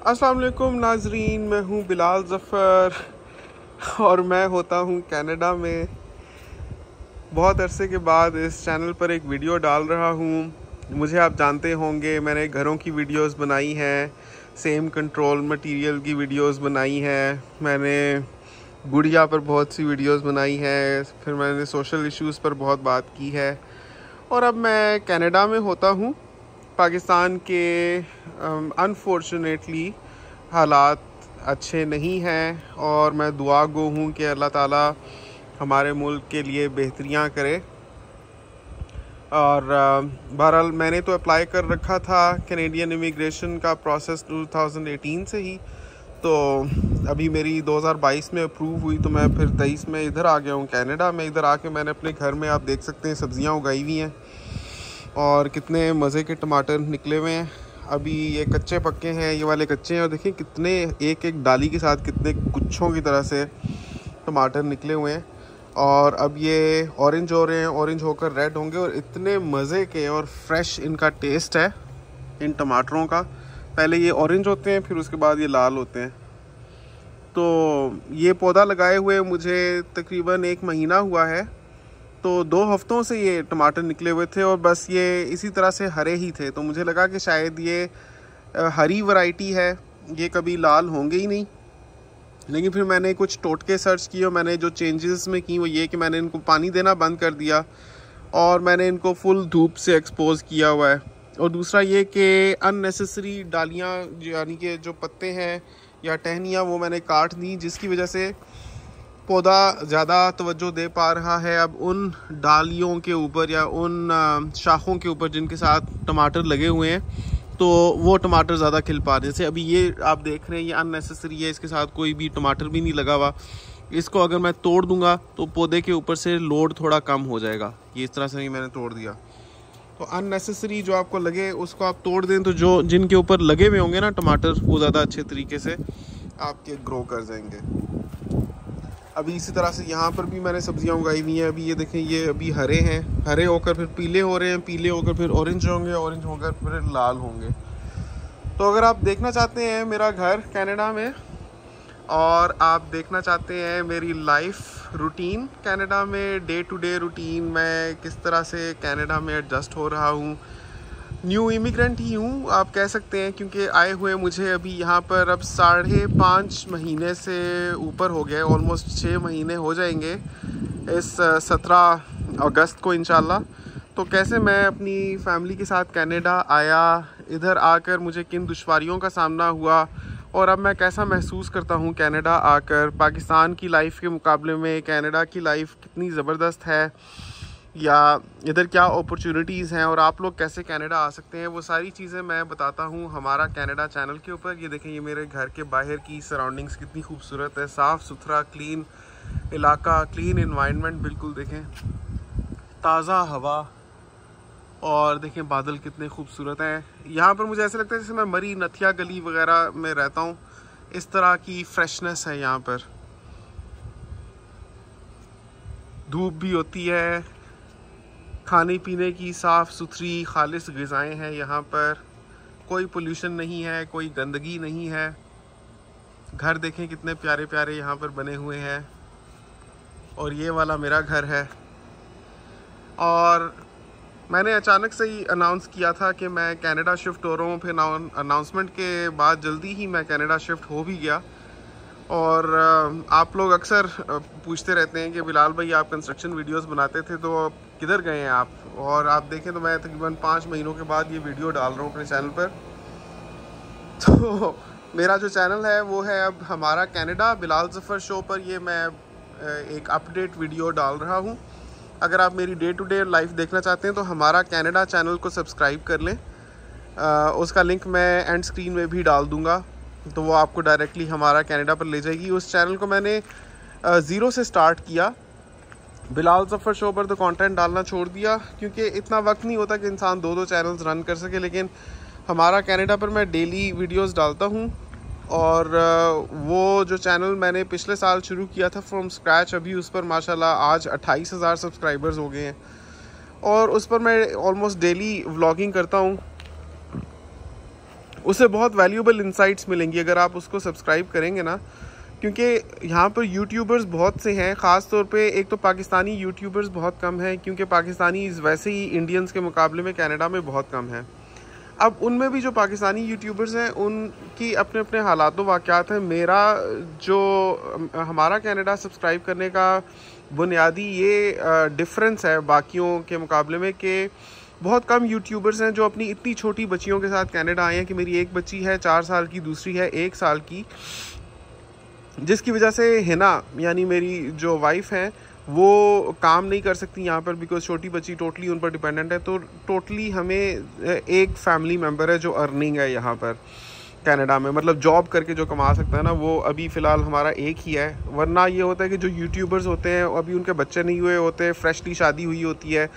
अस्सलाम वालेकुम नाजरीन, मैं हूँ बिलाल ज़फ़र और मैं होता हूँ कनाडा में। बहुत अरसे के बाद इस चैनल पर एक वीडियो डाल रहा हूँ। मुझे आप जानते होंगे, मैंने घरों की वीडियोस बनाई हैं सेम कंट्रोल मटेरियल की वीडियोस बनाई हैं। मैंने गुड़िया पर बहुत सी वीडियोस बनाई हैं, फिर मैंने सोशल इश्यूज़ पर बहुत बात की है। और अब मैं कनाडा में होता हूँ पाकिस्तान के अनफॉर्चुनेटली हालात अच्छे नहीं हैं और मैं दुआ गो हूँ कि अल्लाह ताला हमारे मुल्क के लिए बेहतरियाँ करे। और बहरहाल मैंने तो अप्लाई कर रखा था कैनेडियन इमिग्रेशन का प्रोसेस 2018 से ही। तो अभी मेरी 2022 में अप्रूव हुई तो मैं फिर तेईस में इधर आ गया हूँ कनाडा में। इधर आके मैंने अपने घर में आप देख सकते हैं, सब्ज़ियाँ उगाई हुई हैं। और कितने मज़े के टमाटर निकले हुए हैं। अभी ये कच्चे पक्के हैं, ये वाले कच्चे हैं और देखिए कितने एक एक डाली के साथ कितने गुच्छों की तरह से टमाटर निकले हुए हैं। और अब ये ऑरेंज हो रहे हैं ऑरेंज होकर रेड होंगे और इतने मज़े के और फ्रेश इनका टेस्ट है, इन टमाटरों का। पहले ये ऑरेंज होते हैं, फिर उसके बाद ये लाल होते हैं। तो ये पौधा लगाए हुए मुझे तकरीबन एक महीना हुआ है। तो दो हफ्तों से ये टमाटर निकले हुए थे और बस ये इसी तरह से हरे ही थे। तो मुझे लगा कि शायद ये हरी वैरायटी है। ये कभी लाल होंगे ही नहीं। लेकिन फिर मैंने कुछ टोटके सर्च किए और मैंने जो चेंजेस में की वो ये कि मैंने इनको पानी देना बंद कर दिया और मैंने इनको फुल धूप से एक्सपोज किया हुआ है। और दूसरा ये कि अननेसेसरी डालियाँ, यानी कि जो पत्ते हैं या टहनियाँ वो मैंने काट दी जिसकी वजह से पौधा ज़्यादा तवज्जो दे पा रहा है, अब उन डालियों के ऊपर या उन शाखों के ऊपर जिनके साथ टमाटर लगे हुए हैं तो वो टमाटर ज़्यादा खिल पा रहे हैं। जैसे अभी ये आप देख रहे हैं, ये अननेसेसरी है, इसके साथ कोई भी टमाटर भी नहीं लगा हुआ। इसको अगर मैं तोड़ दूँगा तो पौधे के ऊपर से लोड थोड़ा कम हो जाएगा। ये इस तरह से ही मैंने तोड़ दिया। तो अननेसेसरी जो आपको लगे, उसको आप तोड़ दें तो जो जिनके ऊपर लगे हुए होंगे ना टमाटर, वो ज़्यादा अच्छे तरीके से आपके ग्रो कर जाएँगे। अभी इसी तरह से यहाँ पर भी मैंने सब्ज़ियाँ उगाई हुई हैं। अभी ये देखें, ये अभी हरे हैं। हरे होकर फिर पीले हो रहे हैं। पीले होकर फिर ऑरेंज होंगे ऑरेंज होकर फिर लाल होंगे। तो अगर आप देखना चाहते हैं मेरा घर कनाडा में, और आप देखना चाहते हैं मेरी लाइफ रूटीन कनाडा में डे टू डे रूटीन मैं किस तरह से कनाडा में एडजस्ट हो रहा हूँ न्यू इमिग्रेंट ही हूँ, आप कह सकते हैं, क्योंकि आए हुए मुझे अभी यहाँ पर अब साढ़े पाँच महीने से ऊपर हो गए ऑलमोस्ट छः महीने हो जाएँगे इस सत्रह अगस्त को इनशाला तो कैसे मैं अपनी फैमिली के साथ कनाडा आया, इधर आकर मुझे किन दुश्वारियों का सामना हुआ, और अब मैं कैसा महसूस करता हूँ कनाडा आकर, पाकिस्तान की लाइफ के मुकाबले में कनाडा की लाइफ कितनी ज़बरदस्त है या इधर क्या अपॉर्चुनिटीज़ हैं और आप लोग कैसे कनाडा आ सकते हैं, वो सारी चीज़ें मैं बताता हूँ हमारा कनाडा चैनल के ऊपर। ये देखें, ये मेरे घर के बाहर की सराउंडिंग्स कितनी खूबसूरत है। साफ़ सुथरा क्लीन इलाका क्लीन इन्वायरमेंट बिल्कुल देखें। ताज़ा हवा और देखें बादल कितने खूबसूरत हैं। यहाँ पर मुझे ऐसा लगता है जैसे मैं मरी नथिया गली वगैरह में रहता हूँ। इस तरह की फ्रेशनेस है यहाँ पर। धूप भी होती है खाने पीने की साफ़ सुथरी खालिश गज़ाएँ हैं यहाँ पर। कोई पोल्यूशन नहीं है, कोई गंदगी नहीं है। घर देखें कितने प्यारे प्यारे यहाँ पर बने हुए हैं। और ये वाला मेरा घर है। और मैंने अचानक से ही अनाउंस किया था कि मैं कनाडा शिफ्ट हो रहा हूँ, फिर अनाउंसमेंट के बाद जल्दी ही मैं कनाडा शिफ्ट हो भी गया। और आप लोग अक्सर पूछते रहते हैं कि बिलाल भाई आप कंस्ट्रक्शन वीडियोस बनाते थे तो किधर गए हैं आप? और आप देखें तो मैं तकरीबन पाँच महीनों के बाद ये वीडियो डाल रहा हूँ अपने चैनल पर। तो मेरा जो चैनल है, वो है अब हमारा कनाडा बिलाल जफ़र शो पर ये मैं एक अपडेट वीडियो डाल रहा हूँ। अगर आप मेरी डे टू डे लाइफ देखना चाहते हैं तो हमारा कैनेडा चैनल को सब्सक्राइब कर लें। उसका लिंक मैं एंड स्क्रीन में भी डाल दूँगा। तो वो आपको डायरेक्टली हमारा कनाडा पर ले जाएगी। उस चैनल को मैंने ज़ीरो से स्टार्ट किया। बिलाल जफ़र शो पर तो कंटेंट डालना छोड़ दिया, क्योंकि इतना वक्त नहीं होता कि इंसान दो दो चैनल्स रन कर सके, लेकिन हमारा कनाडा पर मैं डेली वीडियोस डालता हूँ। और वो जो चैनल मैंने पिछले साल शुरू किया था फ्रॉम स्क्रैच अभी उस पर माशाल्लाह आज अट्ठाईस हज़ार सब्सक्राइबर्स हो गए हैं। और उस पर मैं ऑलमोस्ट डेली व्लॉगिंग करता हूँ। उससे बहुत वैल्यूबल इंसाइट्स मिलेंगी, अगर आप उसको सब्सक्राइब करेंगे ना। क्योंकि यहाँ पर यूट्यूबर्स बहुत से हैं, ख़ास तौर पे एक तो पाकिस्तानी यूट्यूबर्स बहुत कम हैं, क्योंकि पाकिस्तानी वैसे ही इंडियंस के मुकाबले में कनाडा में बहुत कम है। अब उनमें भी जो पाकिस्तानी यूट्यूबर्स हैं, उनकी अपने अपने हालात वाक़ात हैं। मेरा जो, हमारा कनाडा सब्सक्राइब करने का बुनियादी ये डिफरेंस है बाकियों के मुकाबले में कि बहुत कम यूट्यूबर्स हैं जो अपनी इतनी छोटी बच्चियों के साथ कनाडा आए हैं कि मेरी एक बच्ची है, चार साल की, दूसरी है एक साल की। जिसकी वजह से हिना, यानी मेरी जो वाइफ है, वो काम नहीं कर सकती यहाँ पर बिकॉज़ छोटी बच्ची टोटली उन पर डिपेंडेंट है। तो टोटली हमें एक फैमिली मेंबर है जो अर्निंग है यहाँ पर कनाडा में। मतलब जॉब करके जो कमा सकता है ना, वो अभी फ़िलहाल हमारा एक ही है। वरना ये होता है कि जो यूट्यूबर्स होते हैं, अभी उनके बच्चे नहीं हुए होते फ्रेशली शादी हुई होती है।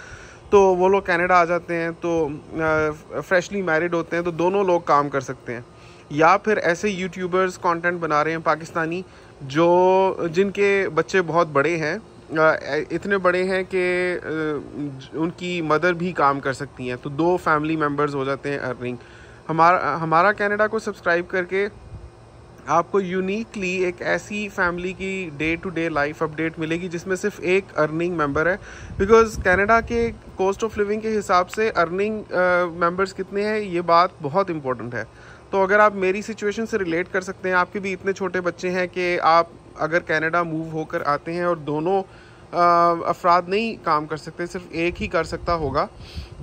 तो वो लोग कनाडा आ जाते हैं तो फ्रेशली मैरिड होते हैं तो दोनों लोग काम कर सकते हैं। या फिर ऐसे यूट्यूबर्स कंटेंट बना रहे हैं पाकिस्तानी, जो, जिनके बच्चे बहुत बड़े हैं इतने बड़े हैं कि उनकी मदर भी काम कर सकती हैं। तो दो फैमिली मेंबर्स हो जाते हैं अर्निंग हमारा हमारा कनाडा को सब्सक्राइब करके आपको यूनिकली एक ऐसी फैमिली की day to day life update मिलेगी जिसमें सिर्फ़ एक अर्निंग मेंबर है। बिकॉज़ कनाडा के कॉस्ट ऑफ़ लिविंग के हिसाब से अर्निंग मेंबर्स uh, कितने हैं ये बात बहुत इंपॉर्टेंट है। तो अगर आप मेरी सिचुएशन से रिलेट कर सकते हैं आपके भी इतने छोटे बच्चे हैं कि आप अगर कनाडा मूव होकर आते हैं और दोनों अफराद नहीं काम कर सकते, सिर्फ़ एक ही कर सकता होगा।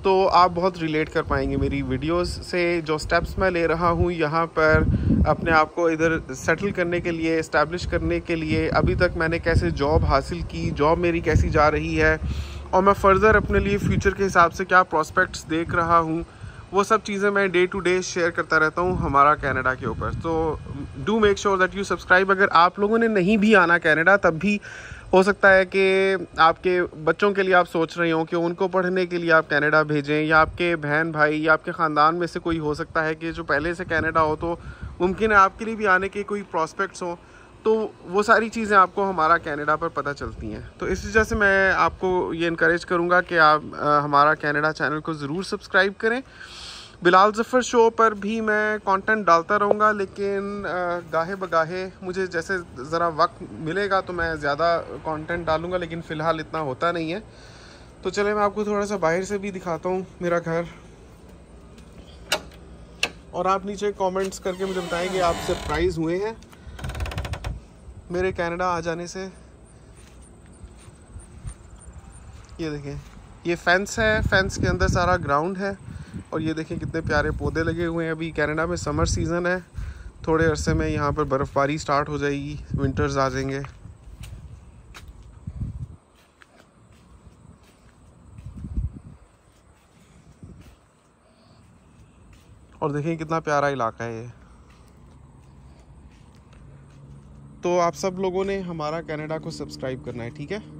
तो आप बहुत रिलेट कर पाएँगे मेरी वीडियोस से। जो स्टेप्स मैं ले रहा हूँ, यहाँ पर अपने आप को इधर सेटल करने के लिए इस्टेब्लिश करने के लिए, अभी तक मैंने कैसे जॉब हासिल की जॉब मेरी कैसी जा रही है, और मैं फ़र्दर अपने लिए फ्यूचर के हिसाब से क्या प्रॉस्पेक्ट्स देख रहा हूँ, वो सब चीज़ें मैं डे टू डे शेयर करता रहता हूँ हमारा कनाडा के ऊपर। तो do make sure that you subscribe अगर आप लोगों ने नहीं भी आना कनाडा तब भी हो सकता है कि आपके बच्चों के लिए आप सोच रहे हो कि उनको पढ़ने के लिए आप कनाडा भेजें या आपके बहन भाई या आपके ख़ानदान में से कोई हो सकता है कि जो पहले से कनाडा हो तो मुमकिन है आपके लिए भी आने के कोई प्रॉस्पेक्ट्स हों। तो वो सारी चीज़ें आपको हमारा कनाडा पर पता चलती हैं। तो इस वजह से मैं आपको ये इनक्रेज करूँगा कि आप आ, हमारा कनाडा चैनल को ज़रूर सब्सक्राइब करें। बिलाल जफ़र शो पर भी मैं कंटेंट डालता रहूँगा, लेकिन गाहे बगाहे मुझे जैसे ज़रा वक्त मिलेगा तो मैं ज़्यादा कंटेंट डालूँगा, लेकिन फ़िलहाल इतना होता नहीं है। तो चले, मैं आपको थोड़ा सा बाहर से भी दिखाता हूँ, मेरा घर। और आप नीचे कमेंट्स करके मुझे बताएँ कि आप सरप्राइज़ हुए हैं मेरे कनाडा आ जाने से। ये देखें, ये फेंस है फेंस के अंदर सारा ग्राउंड है। और ये देखें कितने प्यारे पौधे लगे हुए हैं। अभी कनाडा में समर सीज़न है। थोड़े अरसे में यहाँ पर बर्फ़बारी स्टार्ट हो जाएगी। विंटर्स आ जाएँगे। और देखें कितना प्यारा इलाका है ये। तो आप सब लोगों ने हमारा कनाडा को सब्सक्राइब करना है, ठीक है?